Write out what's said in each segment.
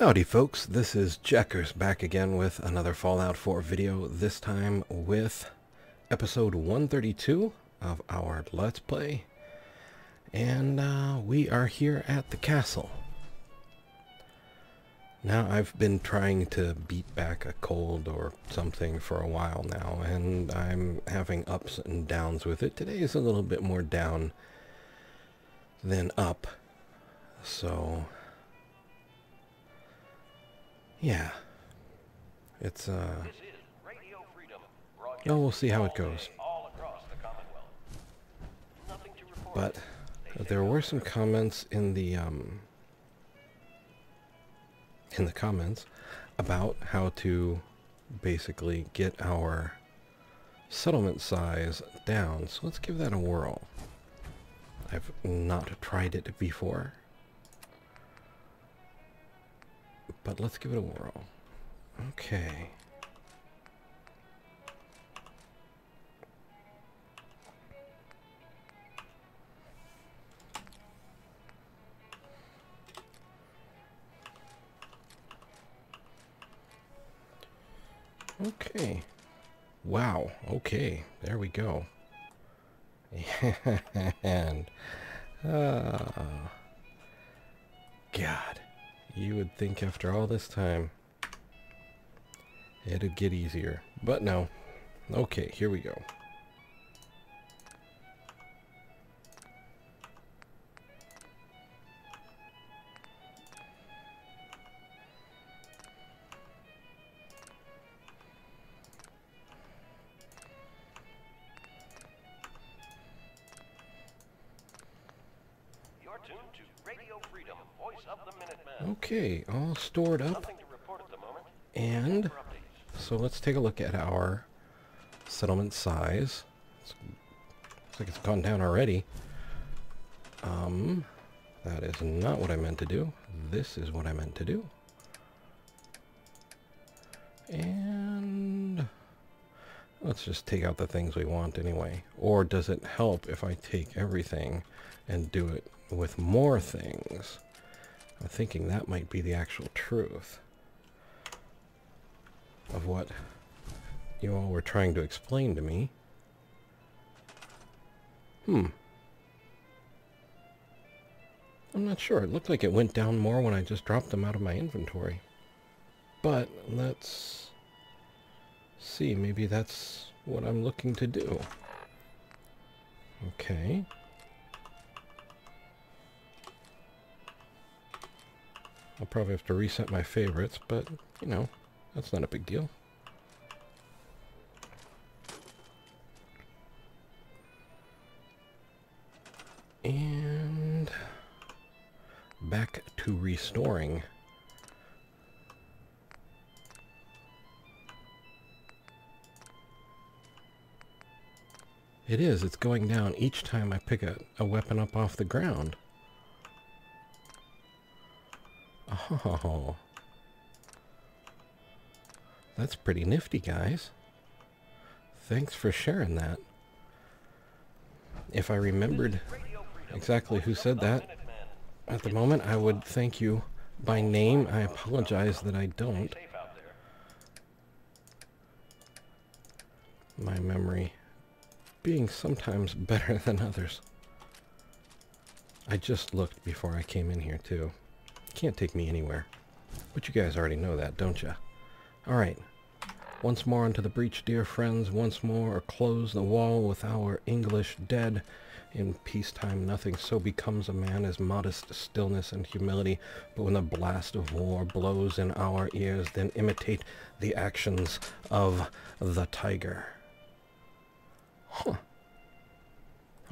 Howdy folks, this is Checkers back again with another Fallout 4 video, this time with episode 132 of our Let's Play. And uh, we are here at the castle. Now I've been trying to beat back a cold or something for a while now, and I'm having ups and downs with it. Today is a little bit more down than up, so yeah. It's, uh... Oh, we'll see how it goes. But there were some comments in the, um... In the comments about how to basically get our settlement size down. So let's give that a whirl. I've not tried it before. But let's give it a whirl. Okay. Okay. Wow. Okay. There we go. and, uh, God. You would think after all this time it'd get easier. But no. Okay, here we go. Okay, all stored up. And so let's take a look at our settlement size. It's, looks like it's gone down already. Um, that is not what I meant to do. This is what I meant to do. And let's just take out the things we want anyway. Or does it help if I take everything and do it with more things? I'm thinking that might be the actual truth of what you all were trying to explain to me. Hmm. I'm not sure. It looked like it went down more when I just dropped them out of my inventory. But let's see. Maybe that's what I'm looking to do. Okay. I'll probably have to reset my favorites, but, you know, that's not a big deal. And back to restoring. It is, it's going down each time I pick a, a weapon up off the ground. Oh. That's pretty nifty, guys. Thanks for sharing that. If I remembered exactly who said that at the moment, I would thank you by name. I apologize that I don't. My memory being sometimes better than others. I just looked before I came in here, too. Can't take me anywhere. But you guys already know that, don't you? Alright. Once more into the breach, dear friends. Once more or close the wall with our English dead. In peacetime nothing so becomes a man as modest stillness and humility, but when the blast of war blows in our ears, then imitate the actions of the tiger. Huh.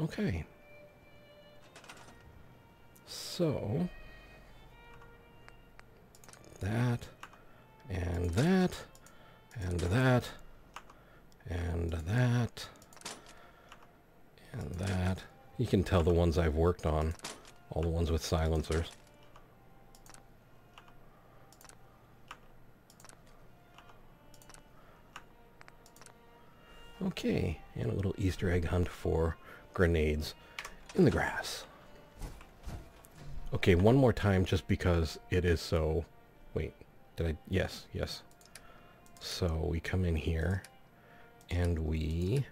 Okay. So, that, and that, and that, and that, and that. You can tell the ones I've worked on, all the ones with silencers. Okay, and a little Easter egg hunt for grenades in the grass. Okay, one more time just because it is so Wait, did I? Yes, yes. So we come in here and we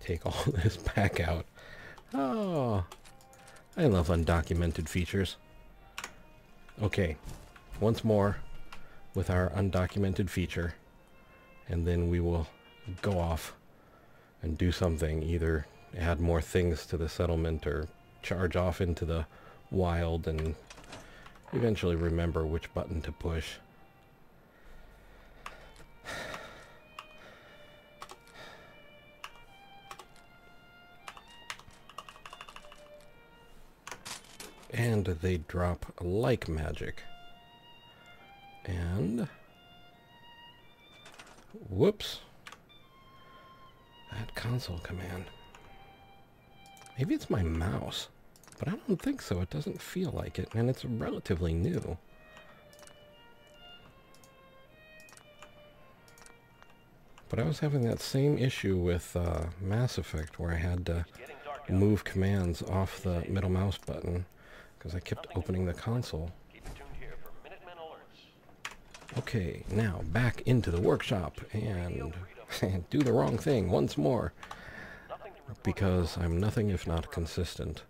take all this back out. Oh, I love undocumented features. Okay, once more with our undocumented feature and then we will go off and do something, either add more things to the settlement or charge off into the wild and eventually remember which button to push. And they drop like magic. And... Whoops. That console command. Maybe it's my mouse. But I don't think so. It doesn't feel like it. And it's relatively new. But I was having that same issue with uh, Mass Effect where I had to move commands off the middle mouse button because I kept opening the console. Okay, now back into the workshop and do the wrong thing once more because I'm nothing if not consistent.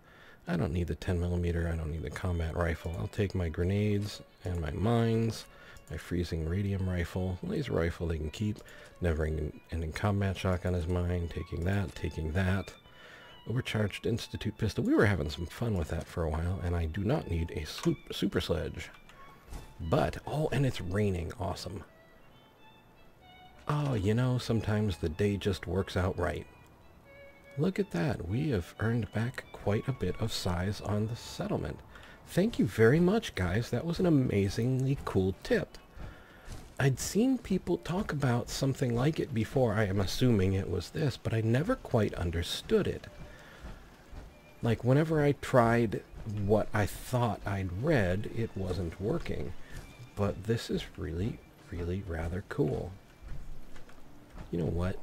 I don't need the 10 millimeter. I don't need the combat rifle. I'll take my grenades and my mines, my freezing radium rifle, laser rifle they can keep, never ending combat shotgun is mine, taking that, taking that. Overcharged Institute pistol. We were having some fun with that for a while, and I do not need a super sledge. But, oh, and it's raining. Awesome. Oh, you know, sometimes the day just works out right. Look at that. We have earned back quite a bit of size on the settlement. Thank you very much, guys. That was an amazingly cool tip. I'd seen people talk about something like it before. I am assuming it was this, but I never quite understood it. Like, whenever I tried what I thought I'd read, it wasn't working. But this is really, really rather cool. You know what?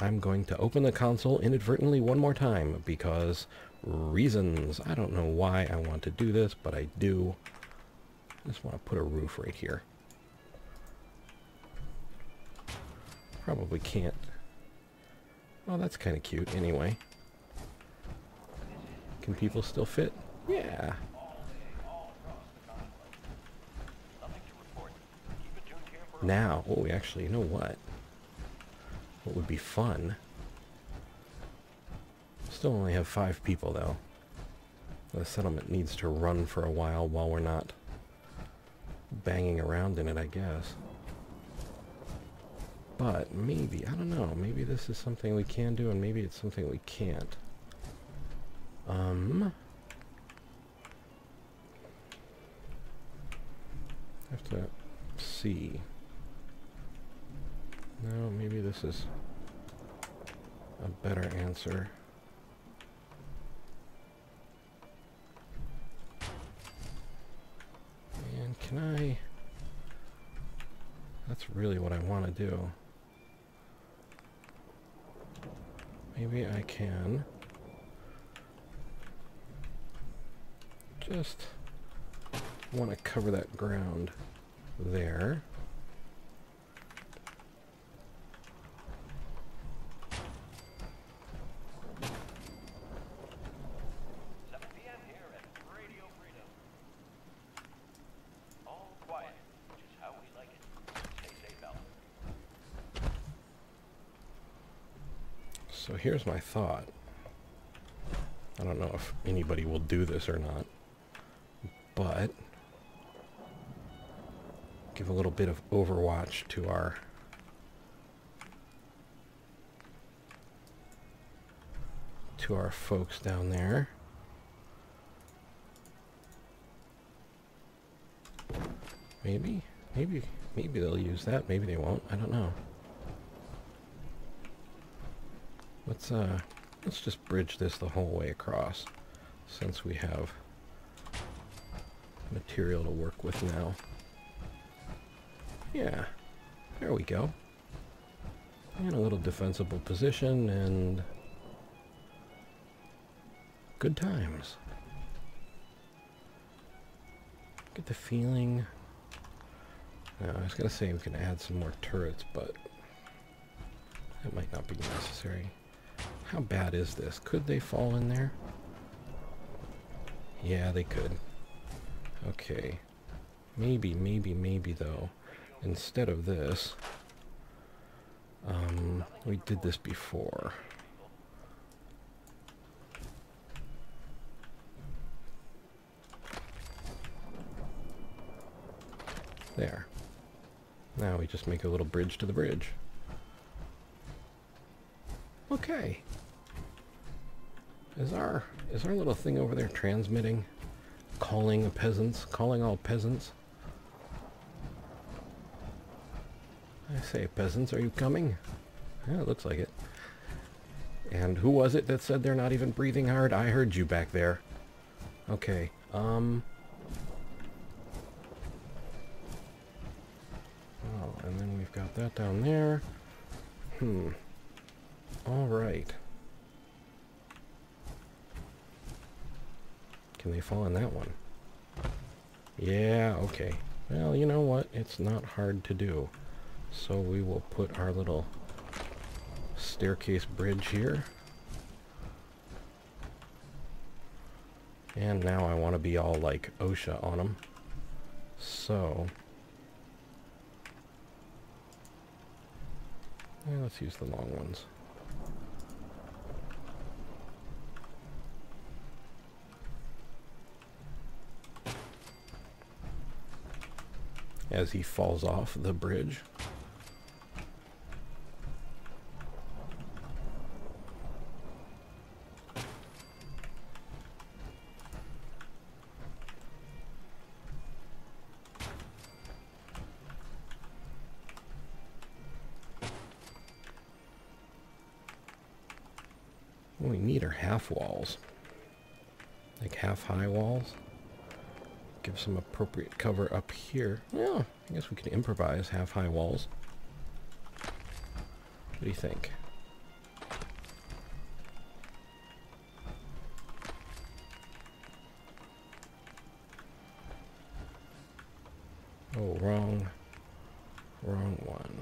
I'm going to open the console inadvertently one more time because reasons. I don't know why I want to do this, but I do. I just want to put a roof right here. Probably can't. Well, that's kind of cute anyway. Can people still fit? Yeah. Now, oh, we actually, you know what? What would be fun? Still only have five people, though. The settlement needs to run for a while while we're not banging around in it, I guess. But maybe, I don't know, maybe this is something we can do and maybe it's something we can't. Um... Have to see. No, maybe this is a better answer. And can I... That's really what I want to do. Maybe I can just want to cover that ground there. So here's my thought. I don't know if anybody will do this or not, but give a little bit of overwatch to our to our folks down there. Maybe, maybe, maybe they'll use that. Maybe they won't. I don't know. Let's uh, let's just bridge this the whole way across, since we have material to work with now. Yeah, there we go. In a little defensible position, and good times. Get the feeling... I was going to say we can add some more turrets, but... That might not be necessary. How bad is this? Could they fall in there? Yeah, they could. Okay. Maybe, maybe, maybe though. Instead of this, um, we did this before. There. Now we just make a little bridge to the bridge. Okay. Is our is our little thing over there transmitting? Calling peasants? Calling all peasants? I say, peasants, are you coming? Yeah, it looks like it. And who was it that said they're not even breathing hard? I heard you back there. Okay, um... Oh, and then we've got that down there. Hmm. Alright. Can they fall in that one? Yeah, okay. Well, you know what? It's not hard to do. So we will put our little staircase bridge here. And now I want to be all like OSHA on them. So... Yeah, let's use the long ones. As he falls off the bridge. What we need are half walls. Like half high walls. Give some appropriate cover up here. Yeah, I guess we can improvise half high walls. What do you think? Oh, wrong. Wrong one.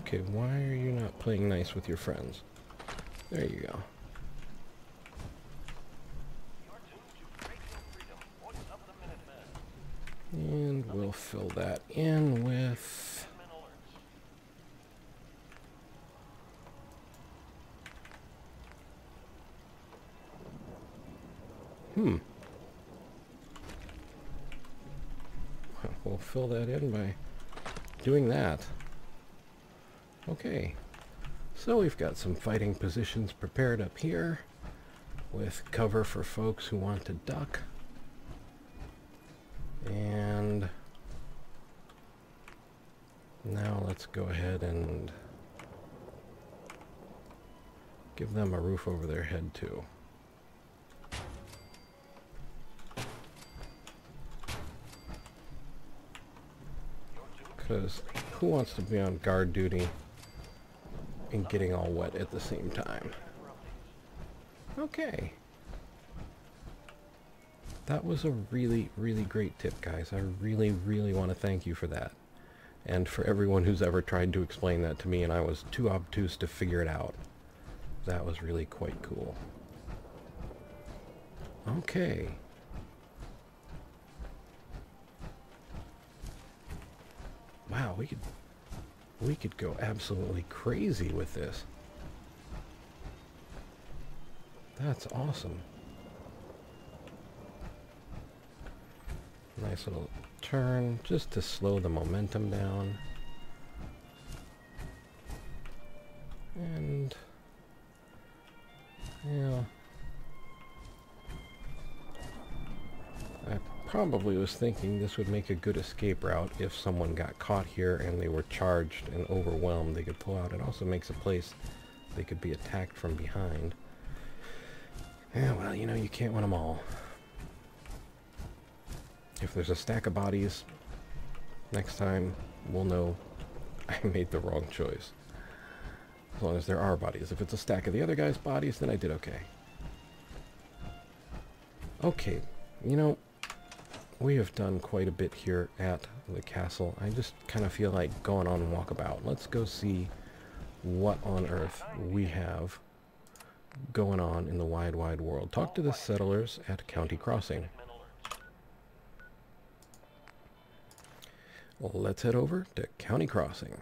Okay, why are you not playing nice with your friends? There you go. And we'll fill that in with... Hmm. We'll fill that in by doing that. Okay, so we've got some fighting positions prepared up here with cover for folks who want to duck. And now let's go ahead and give them a roof over their head too. Because who wants to be on guard duty and getting all wet at the same time. Okay. That was a really, really great tip, guys. I really, really want to thank you for that. And for everyone who's ever tried to explain that to me and I was too obtuse to figure it out. That was really quite cool. Okay. Wow, we could we could go absolutely crazy with this. That's awesome. Nice little turn just to slow the momentum down. And yeah. I probably was thinking this would make a good escape route if someone got caught here and they were charged and overwhelmed. They could pull out. It also makes a place they could be attacked from behind. Yeah, well, you know, you can't win them all. If there's a stack of bodies, next time we'll know I made the wrong choice. As long as there are bodies. If it's a stack of the other guy's bodies, then I did okay. Okay, You know, we have done quite a bit here at the castle. I just kind of feel like going on walkabout. Let's go see what on earth we have going on in the wide, wide world. Talk to the settlers at County Crossing. Let's head over to County Crossing.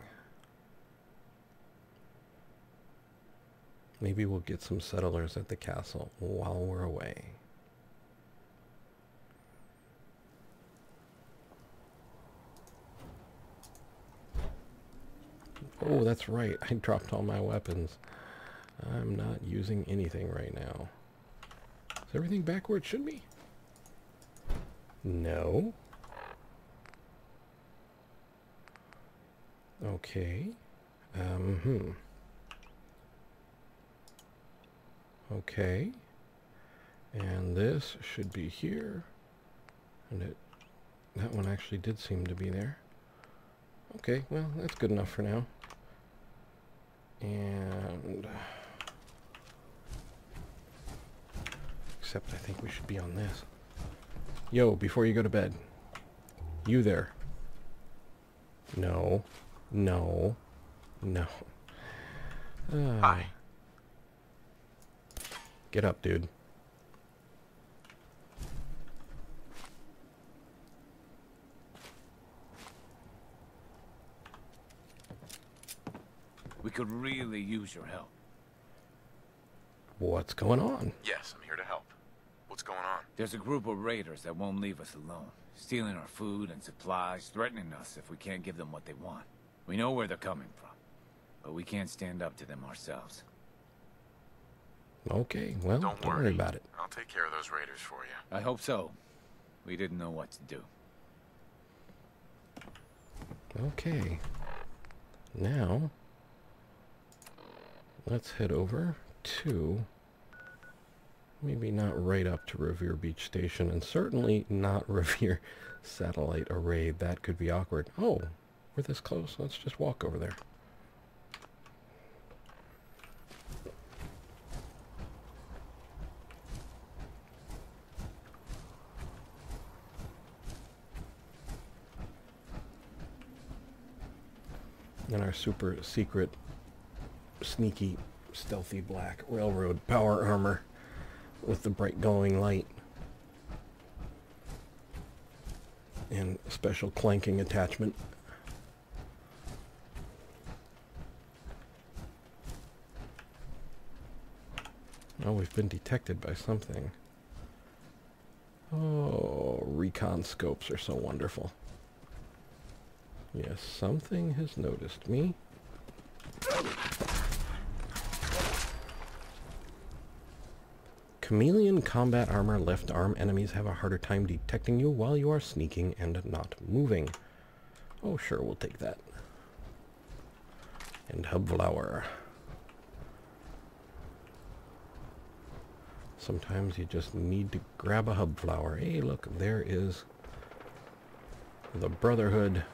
Maybe we'll get some settlers at the castle while we're away. Oh, that's right. I dropped all my weapons. I'm not using anything right now. Is everything back where it should be? No. Okay. Um, hmm. Okay. And this should be here. And it, that one actually did seem to be there. Okay, well, that's good enough for now. And... Except I think we should be on this. Yo, before you go to bed. You there. No. No. No. Uh, Hi. Get up, dude. We could really use your help. What's going on? Yes, I'm here to help. What's going on? There's a group of raiders that won't leave us alone, stealing our food and supplies, threatening us if we can't give them what they want. We know where they're coming from, but we can't stand up to them ourselves. Okay, well, Don't don't, worry. worry about it. I'll take care of those raiders for you. I hope so. We didn't know what to do. Okay. Now, let's head over to, maybe not right up to Revere Beach Station, and certainly not Revere Satellite Array. That could be awkward. Oh, we're this close. Let's just walk over there. in our super secret, sneaky, stealthy black railroad power armor with the bright glowing light and special clanking attachment. Oh, we've been detected by something. Oh, recon scopes are so wonderful. Yes, something has noticed me. Chameleon combat armor left arm enemies have a harder time detecting you while you are sneaking and not moving. Oh, sure, we'll take that. And hubflower. Sometimes you just need to grab a hubflower. Hey, look, there is the Brotherhood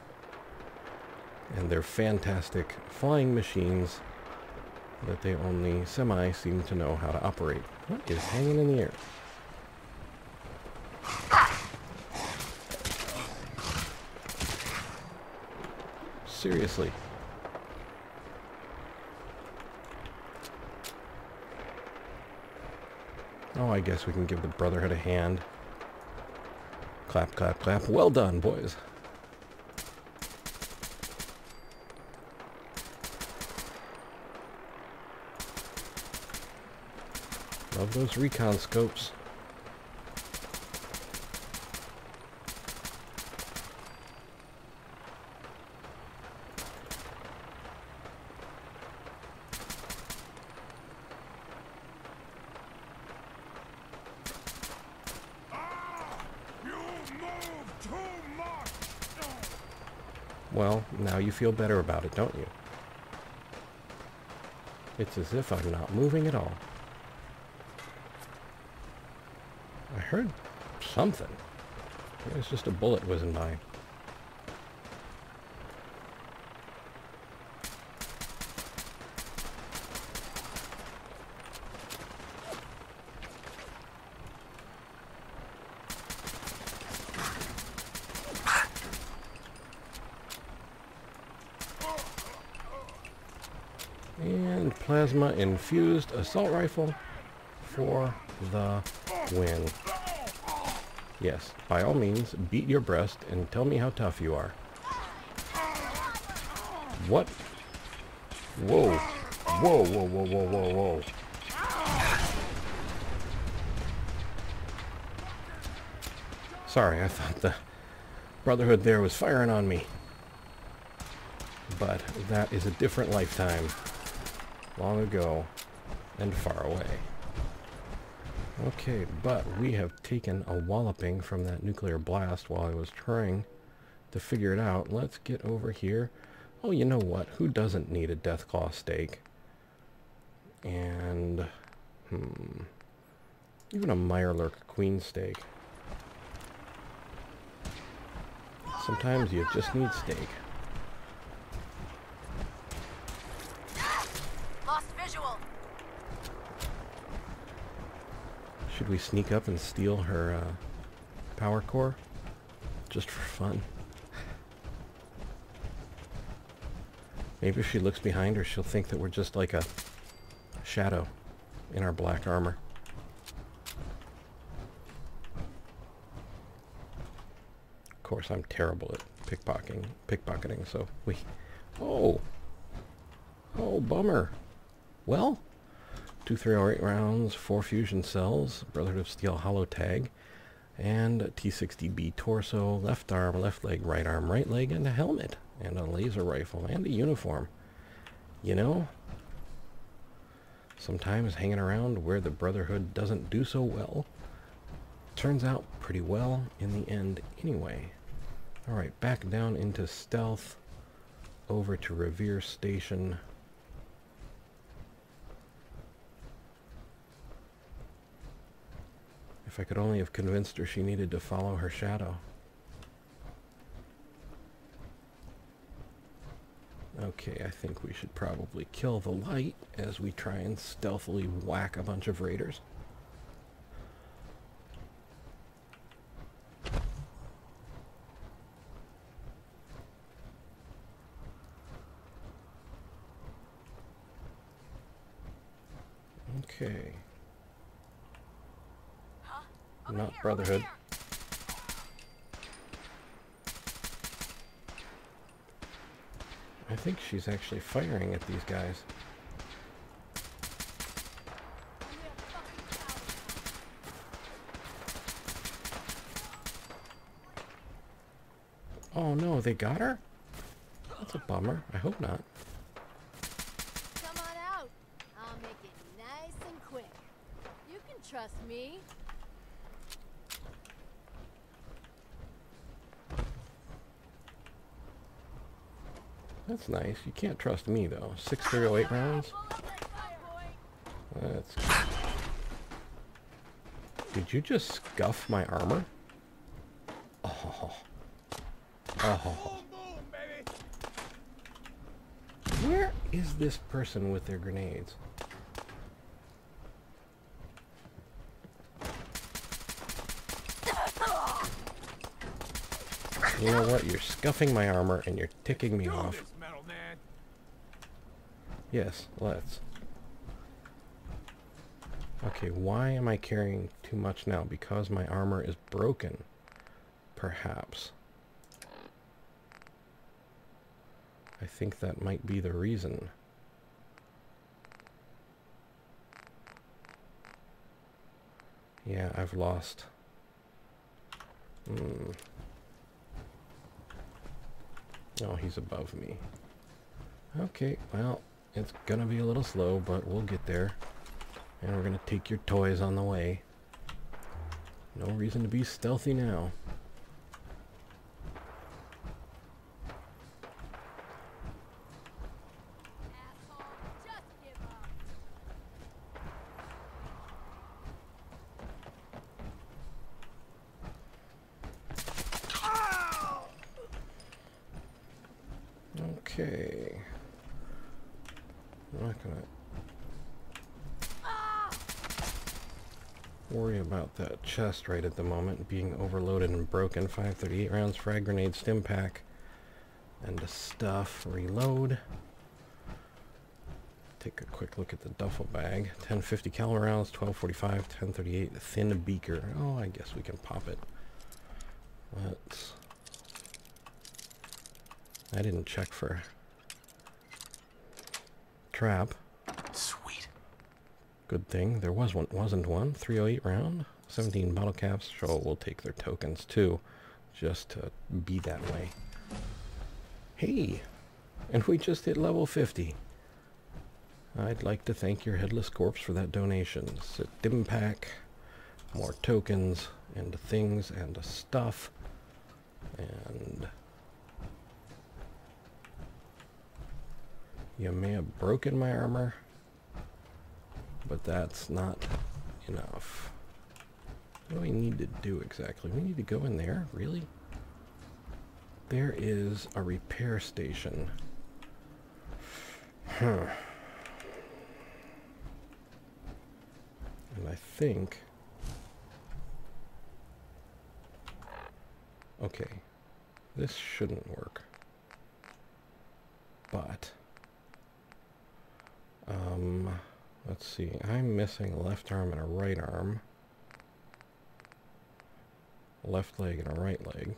and their fantastic flying machines that they only semi seem to know how to operate. What is hanging in the air? Seriously. Oh, I guess we can give the Brotherhood a hand. Clap, clap, clap. Well done, boys. Love those recon scopes. You move too much! Well, now you feel better about it, don't you? It's as if I'm not moving at all. I heard something. It was just a bullet whizzing by. Plasma infused assault rifle for the win. Yes, by all means, beat your breast and tell me how tough you are. What? Whoa. Whoa, whoa, whoa, whoa, whoa, whoa. Sorry, I thought the Brotherhood there was firing on me. But that is a different lifetime. Long ago and far away. Okay, but we have taken a walloping from that nuclear blast while I was trying to figure it out. Let's get over here. Oh, you know what? Who doesn't need a Deathclaw steak? And, hmm, even a Mirelurk queen steak. Sometimes you just need steak. Visual. Should we sneak up and steal her uh, power core? Just for fun. Maybe if she looks behind her, she'll think that we're just like a shadow in our black armor. Of course, I'm terrible at pickpocketing, pickpocketing, so we... Oh! Oh, bummer. Well, two 308 rounds, four fusion cells, Brotherhood of Steel holotag, and T-60B torso, left arm, left leg, right arm, right leg, and a helmet, and a laser rifle, and a uniform. You know, sometimes hanging around where the Brotherhood doesn't do so well turns out pretty well in the end anyway. Alright, back down into stealth, over to Revere Station. If I could only have convinced her she needed to follow her shadow. Okay, I think we should probably kill the light as we try and stealthily whack a bunch of raiders. Okay. Huh? Over Not Brotherhood. I think she's actually firing at these guys. Oh no, they got her? That's a bummer. I hope not. Come on out. I'll make it nice and quick. You can trust me. That's nice. You can't trust me though. 6308 rounds? That's... Did you just scuff my armor? Oh. Oh. Where is this person with their grenades? You know what? You're scuffing my armor and you're ticking me off. Yes, let's. Okay, why am I carrying too much now? Because my armor is broken. Perhaps. I think that might be the reason. Yeah, I've lost. Hmm. Oh, he's above me. Okay, well, it's gonna be a little slow, but we'll get there. And we're gonna take your toys on the way. No reason to be stealthy now. Asshole, just give up. Okay. I'm not gonna worry about that chest right at the moment being overloaded and broken. 538 rounds, frag grenade, stim pack, and the stuff. Reload. take a quick look at the duffel bag. 1050 caliber rounds, 1245, 1038, thin beaker. Oh, I guess we can pop it. Let's... I didn't check for trap. Good thing there was one, wasn't one. 308 round, 17 bottle caps. Sure, we'll take their tokens too, just to be that way. Hey, and we just hit level 50. I'd like to thank your Headless Corpse for that donation. A dim pack, more tokens, and things, and stuff, and... You may have broken my armor, but that's not enough. What do we need to do exactly? We need to go in there? Really? There is a repair station. Huh. And I think... Okay. This shouldn't work. But... Um, let's see. I'm missing a left arm and a right arm. A left leg and a right leg.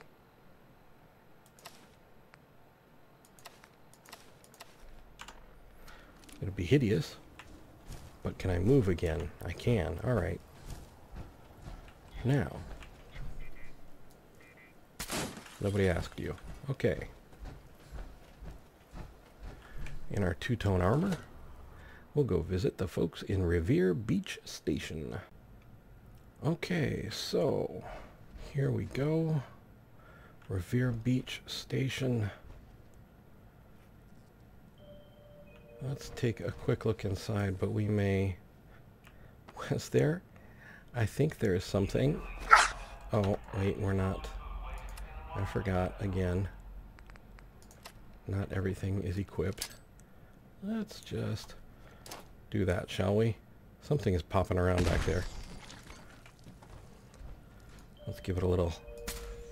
It'll be hideous. But can I move again? I can. Alright. Now. Nobody asked you. Okay. In our two-tone armor, we'll go visit the folks in Revere Beach Station. Okay, so here we go. Revere Beach Station. Let's take a quick look inside, but we may... Was there? I think there is something. Oh, wait, we're not. I forgot again. Not everything is equipped. Let's just do that, shall we? Something is popping around back there. Let's give it a little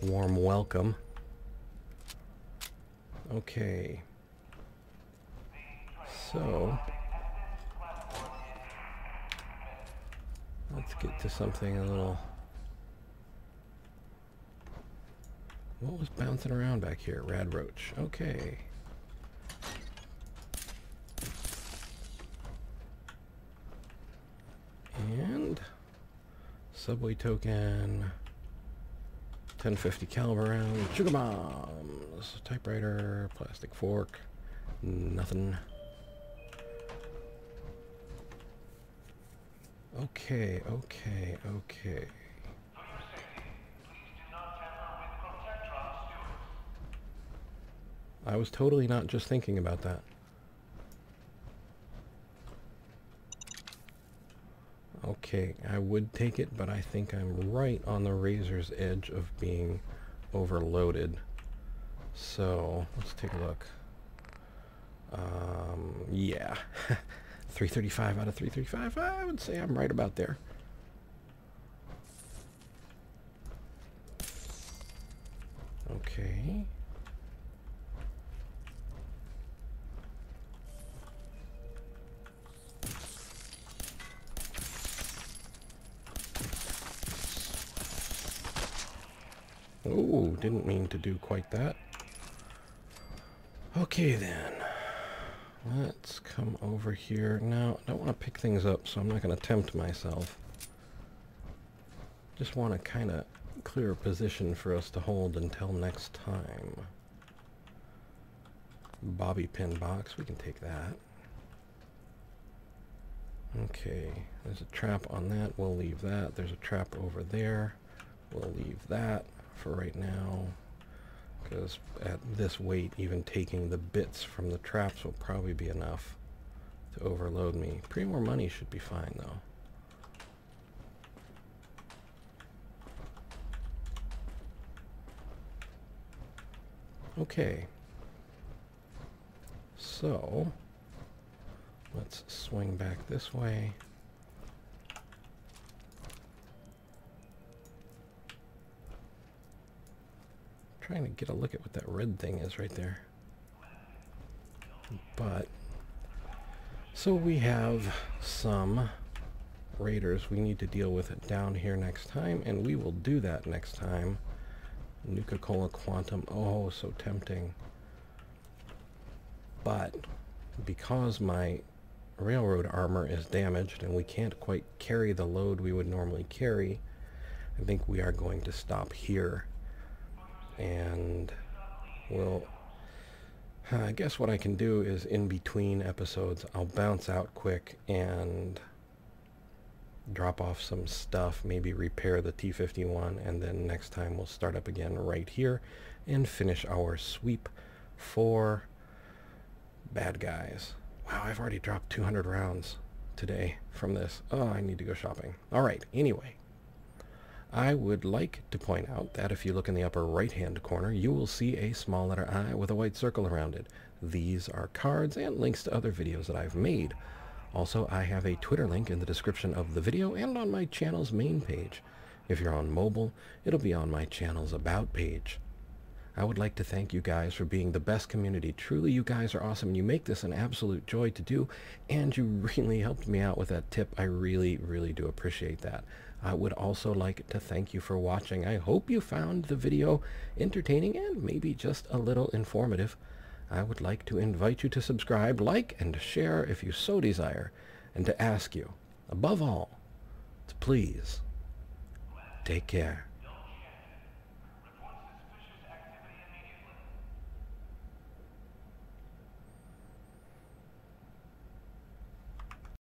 warm welcome. Okay. So, let's get to something a little... What was bouncing around back here? Rad roach. Okay. And subway token, 1050 caliber round, sugar bombs, typewriter, plastic fork, nothing. Okay, okay, okay. I was totally not just thinking about that. Okay, I would take it, but I think I'm right on the razor's edge of being overloaded. So, let's take a look. Um, yeah. 335 out of 335. I would say I'm right about there. Okay. Oh, didn't mean to do quite that. Okay then. Let's come over here. Now, I don't want to pick things up, so I'm not going to tempt myself. Just want to kind of clear a position for us to hold until next time. Bobby pin box, we can take that. Okay, there's a trap on that, we'll leave that. There's a trap over there, we'll leave that for right now because at this weight even taking the bits from the traps will probably be enough to overload me. Pre-war money should be fine though. Okay. So, let's swing back this way. Trying to get a look at what that red thing is right there. But, So we have some raiders we need to deal with down here next time, and we will do that next time. Nuka-Cola Quantum. Oh, so tempting. But because my railroad armor is damaged and we can't quite carry the load we would normally carry, I think we are going to stop here. And we'll... I guess what I can do is in between episodes, I'll bounce out quick and drop off some stuff, maybe repair the T-51, and then next time we'll start up again right here and finish our sweep for bad guys. Wow, I've already dropped 200 rounds today from this. Oh, I need to go shopping. All right, anyway. I would like to point out that if you look in the upper right-hand corner, you will see a small letter I with a white circle around it. These are cards and links to other videos that I've made. Also, I have a Twitter link in the description of the video and on my channel's main page. If you're on mobile, it'll be on my channel's About page. I would like to thank you guys for being the best community. Truly, you guys are awesome, and you make this an absolute joy to do, and you really helped me out with that tip. I really, really do appreciate that. I would also like to thank you for watching. I hope you found the video entertaining and maybe just a little informative. I would like to invite you to subscribe, like, and share if you so desire, and to ask you, above all, to please take care.